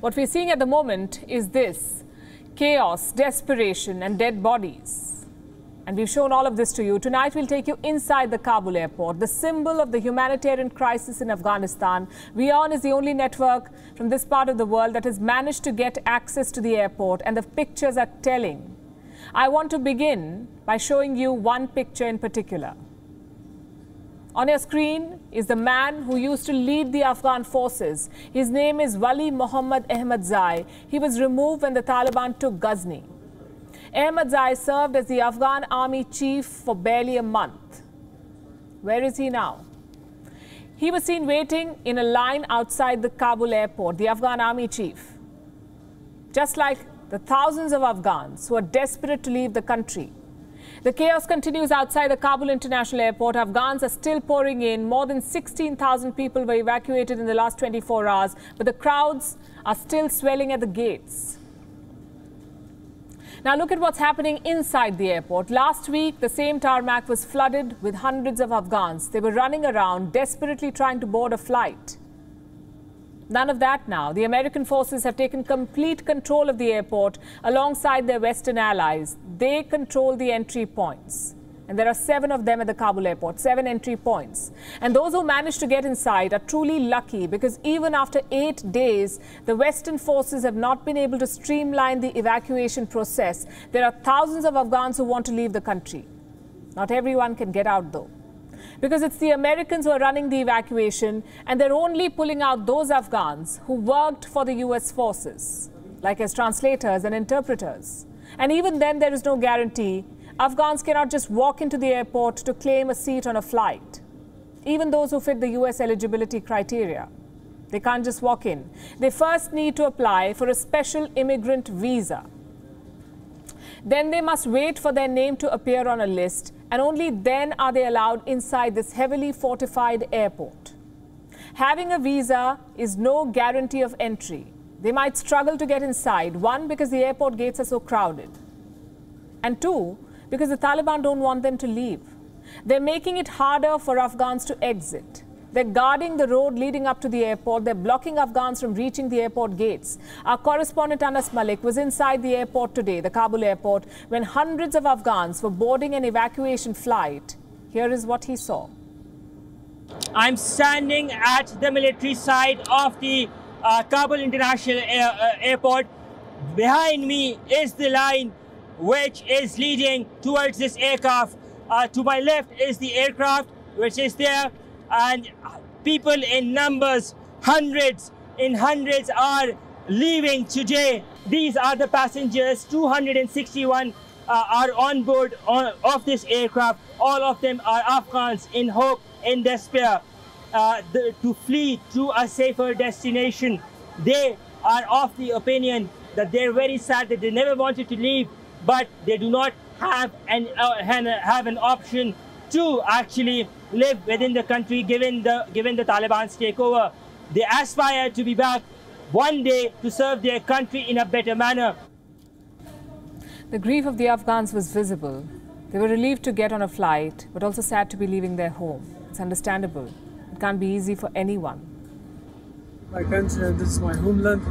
What we're seeing at the moment is this chaos, desperation, and dead bodies. And we've shown all of this to you. Tonight, we'll take you inside the Kabul airport, the symbol of the humanitarian crisis in Afghanistan. WION is the only network from this part of the world that has managed to get access to the airport, and the pictures are telling. I want to begin by showing you one picture in particular. On your screen is the man who used to lead the Afghan forces. His name is Wali Muhammad Ahmadzai. He was removed when the Taliban took Ghazni. Ahmadzai served as the Afghan army chief for barely a month. Where is he now? He was seen waiting in a line outside the Kabul airport, the Afghan army chief. Just like the thousands of Afghans who are desperate to leave the country. The chaos continues outside the Kabul International Airport. Afghans are still pouring in. More than 16,000 people were evacuated in the last 24 hours, but the crowds are still swelling at the gates. Now look at what's happening inside the airport. Last week, the same tarmac was flooded with hundreds of Afghans. They were running around, desperately trying to board a flight. None of that now. The American forces have taken complete control of the airport alongside their Western allies. They control the entry points. And there are seven of them at the Kabul airport, seven entry points. And those who manage to get inside are truly lucky because even after eight days, the Western forces have not been able to streamline the evacuation process. There are thousands of Afghans who want to leave the country. Not everyone can get out though because it's the Americans who are running the evacuation and they're only pulling out those Afghans who worked for the US forces, like as translators and interpreters. And even then, there is no guarantee. Afghans cannot just walk into the airport to claim a seat on a flight, even those who fit the US eligibility criteria. They can't just walk in. They first need to apply for a special immigrant visa. Then they must wait for their name to appear on a list and only then are they allowed inside this heavily fortified airport. Having a visa is no guarantee of entry. They might struggle to get inside, one, because the airport gates are so crowded, and two, because the Taliban don't want them to leave. They're making it harder for Afghans to exit. They're guarding the road leading up to the airport. They're blocking Afghans from reaching the airport gates. Our correspondent Anas Malik was inside the airport today, the Kabul airport, when hundreds of Afghans were boarding an evacuation flight. Here is what he saw. I'm standing at the military side of the uh, Kabul International Air, uh, Airport. Behind me is the line which is leading towards this aircraft. Uh, to my left is the aircraft which is there and people in numbers, hundreds in hundreds are leaving today. These are the passengers, 261 uh, are on board on, of this aircraft. All of them are Afghans in hope, in despair, uh, the, to flee to a safer destination. They are of the opinion that they're very sad that they never wanted to leave, but they do not have an, uh, have an option to actually live within the country given the, given the Taliban's takeover. They aspire to be back one day to serve their country in a better manner. The grief of the Afghans was visible. They were relieved to get on a flight, but also sad to be leaving their home. It's understandable. It can't be easy for anyone. My country, this is my homeland,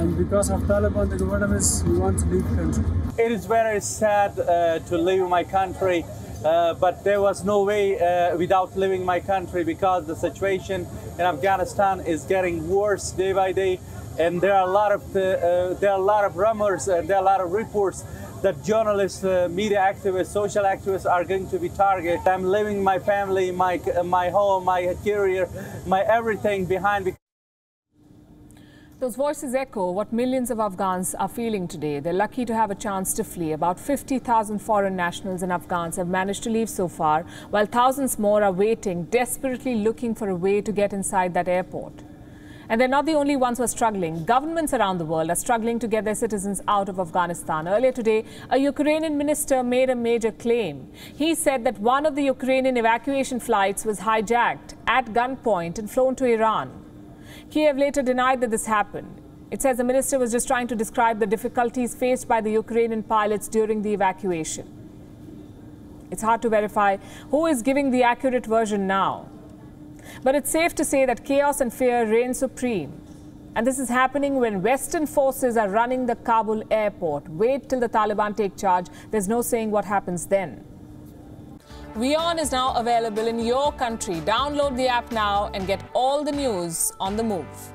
and because of Taliban, the government we want to leave the country. It is very sad uh, to leave my country. Uh, but there was no way uh, without leaving my country because the situation in Afghanistan is getting worse day by day, and there are a lot of uh, there are a lot of rumors and there are a lot of reports that journalists, uh, media activists, social activists are going to be targeted. I'm leaving my family, my my home, my career, my everything behind. Those voices echo what millions of Afghans are feeling today. They're lucky to have a chance to flee. About 50,000 foreign nationals and Afghans have managed to leave so far, while thousands more are waiting, desperately looking for a way to get inside that airport. And they're not the only ones who are struggling. Governments around the world are struggling to get their citizens out of Afghanistan. Earlier today, a Ukrainian minister made a major claim. He said that one of the Ukrainian evacuation flights was hijacked at gunpoint and flown to Iran. Kiev later denied that this happened. It says the minister was just trying to describe the difficulties faced by the Ukrainian pilots during the evacuation. It's hard to verify who is giving the accurate version now. But it's safe to say that chaos and fear reign supreme. And this is happening when Western forces are running the Kabul airport. Wait till the Taliban take charge. There's no saying what happens then. WION is now available in your country. Download the app now and get all the news on the move.